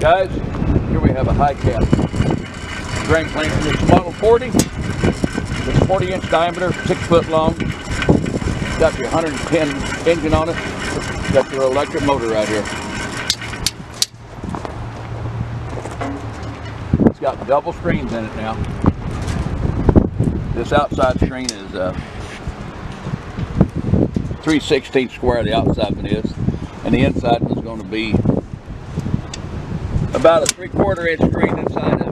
Guys, here we have a high cap grain cleaner. It's model 40. It's 40 inch diameter, 6 foot long. Got your 110 engine on it. Got your electric motor right here. It's got double screens in it now. This outside screen is uh, 3 16 square, the outside one is. And the inside one's going to be about a three quarter inch screen inside